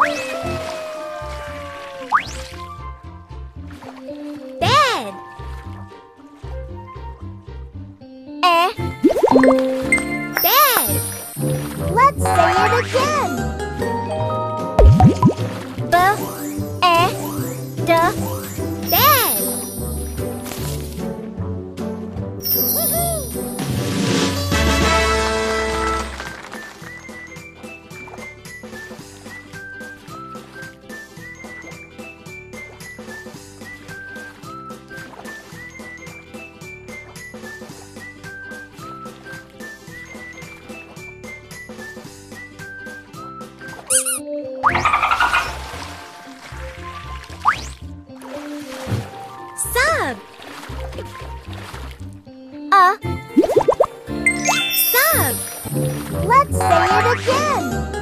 Bed. Eh. Bed. Let's say it again. Sub. A. Sub. Let's say it again.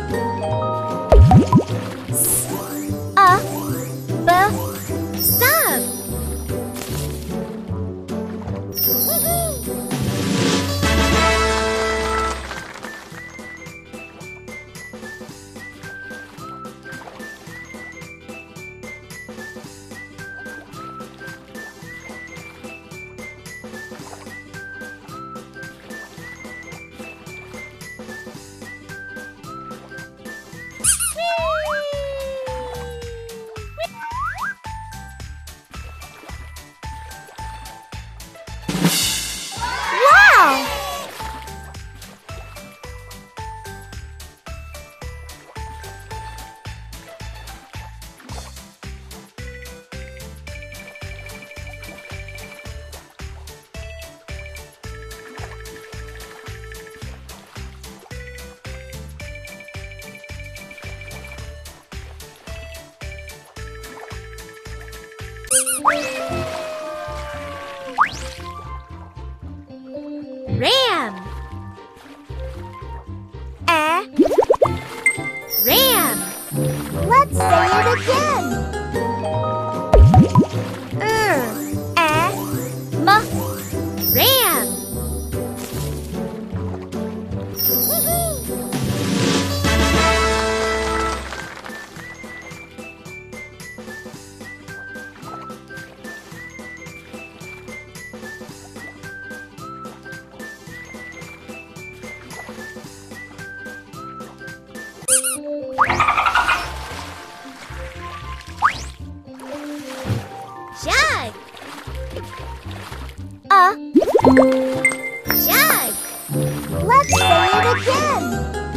Ram. A. Ram. Let's say it again. Let's say it again.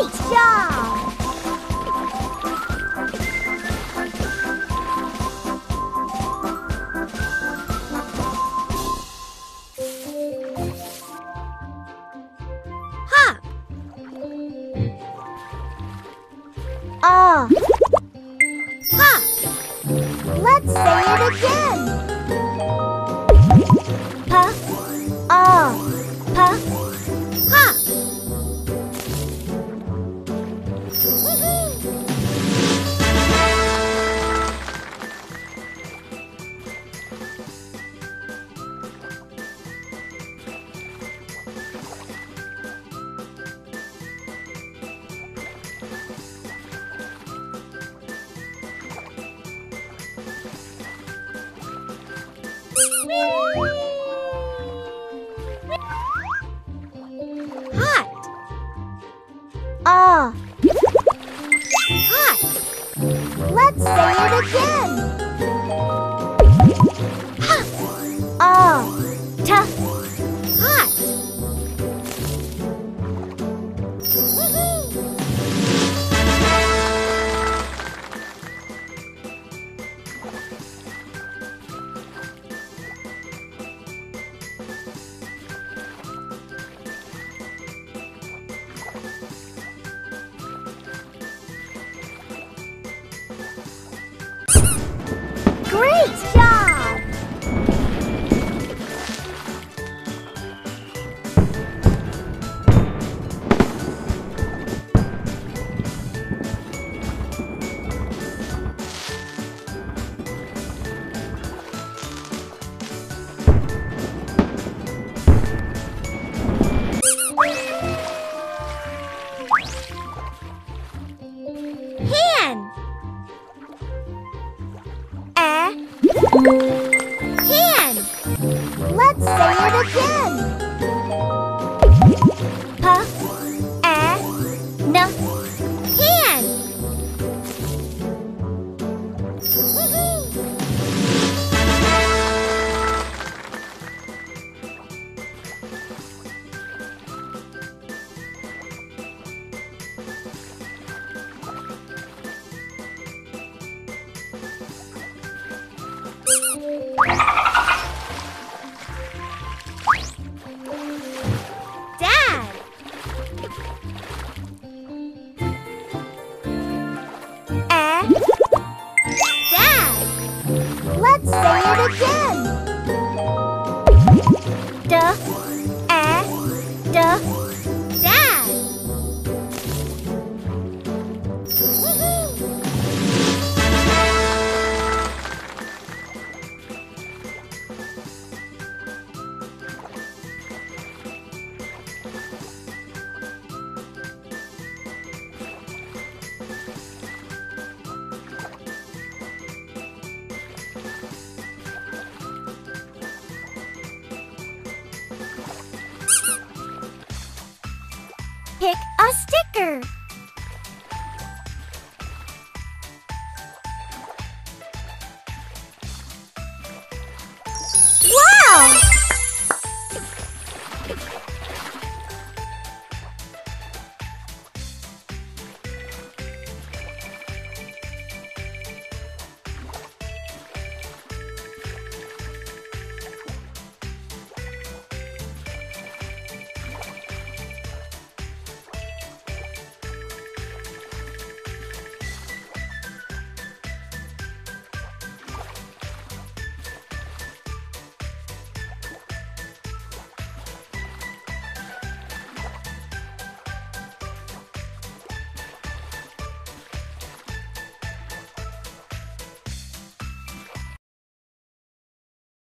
Great job! Ah. Hop. Let's say it again. Woo! Let's say it again. Can! Let's say it again! Let's say it again. Pick a sticker.